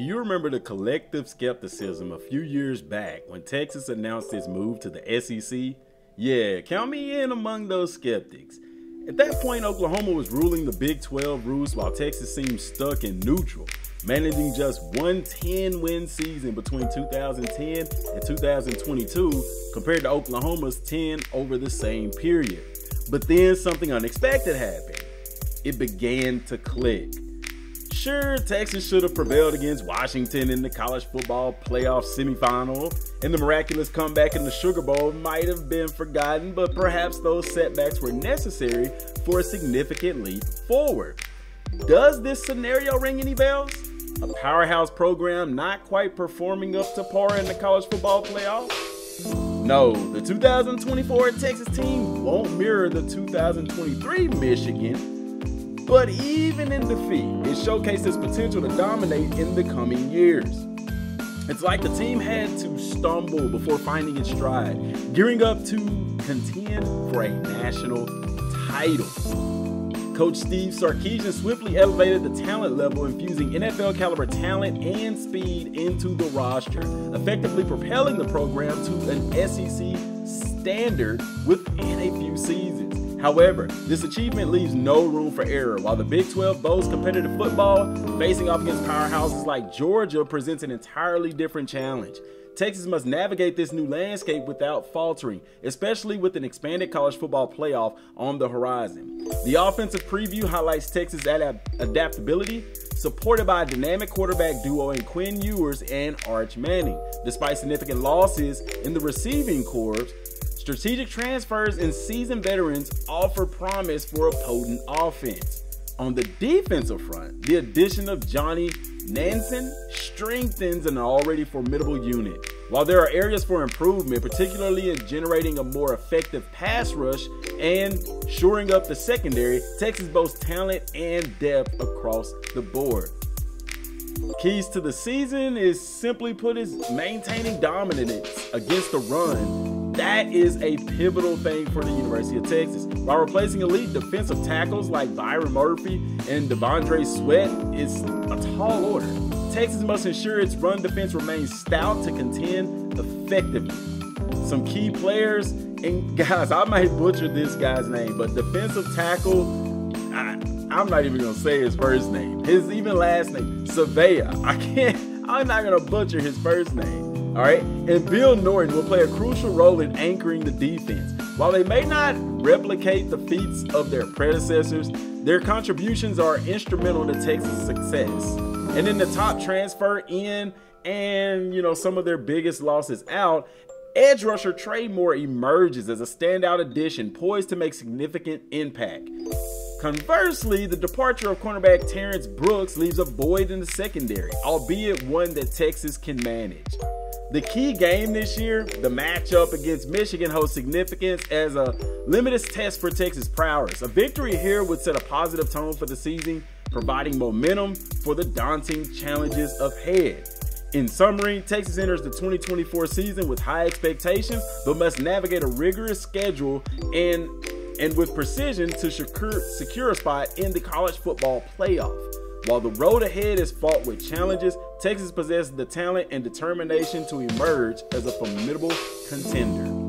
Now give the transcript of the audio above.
Do you remember the collective skepticism a few years back when Texas announced its move to the SEC? Yeah, count me in among those skeptics. At that point, Oklahoma was ruling the Big 12 roost while Texas seemed stuck in neutral, managing just one 10 win season between 2010 and 2022 compared to Oklahoma's 10 over the same period. But then something unexpected happened. It began to click. Sure, Texas should have prevailed against Washington in the college football playoff semifinal, and the miraculous comeback in the Sugar Bowl might have been forgotten, but perhaps those setbacks were necessary for a significant leap forward. Does this scenario ring any bells? A powerhouse program not quite performing up to par in the college football playoff? No, the 2024 Texas team won't mirror the 2023 Michigan but even in defeat, it showcased its potential to dominate in the coming years. It's like the team had to stumble before finding its stride, gearing up to contend for a national title. Coach Steve Sarkisian swiftly elevated the talent level, infusing NFL caliber talent and speed into the roster, effectively propelling the program to an SEC standard within a few seasons. However, this achievement leaves no room for error. While the Big 12 boasts competitive football, facing off against powerhouses like Georgia presents an entirely different challenge. Texas must navigate this new landscape without faltering, especially with an expanded college football playoff on the horizon. The offensive preview highlights Texas' adaptability, supported by a dynamic quarterback duo in Quinn Ewers and Arch Manning. Despite significant losses in the receiving corps, Strategic transfers and seasoned veterans offer promise for a potent offense. On the defensive front, the addition of Johnny Nansen strengthens an already formidable unit. While there are areas for improvement, particularly in generating a more effective pass rush and shoring up the secondary, Texas boasts talent and depth across the board. Keys to the season is simply put is maintaining dominance against the run that is a pivotal thing for the University of Texas. By replacing elite defensive tackles like Byron Murphy and T'Vondre Sweat is a tall order. Texas must ensure its run defense remains stout to contend effectively. Some key players, and guys, I might butcher this guy's name, but defensive tackle, I, am not even gonna say his first name. His even last name, Savea. I can't, I'm not gonna butcher his first name. All right, and Bill Norton will play a crucial role in anchoring the defense. While they may not replicate the feats of their predecessors, their contributions are instrumental to Texas' success. And in the top transfer in and you know some of their biggest losses out, edge rusher Trey Moore emerges as a standout addition poised to make significant impact. Conversely, the departure of cornerback Terrance Brooks leaves a void in the secondary, albeit one that Texas can manage. The key game this year, the matchup against Michigan holds significance as a limited test for Texas prowess. A victory here would set a positive tone for the season, providing momentum for the daunting challenges ahead. In summary, Texas enters the 2024 season with high expectations, but must navigate a rigorous schedule and and with precision to secure, secure a spot in the college football playoff. While the road ahead is fraught with challenges, Texas possesses the talent and determination to emerge as a formidable contender.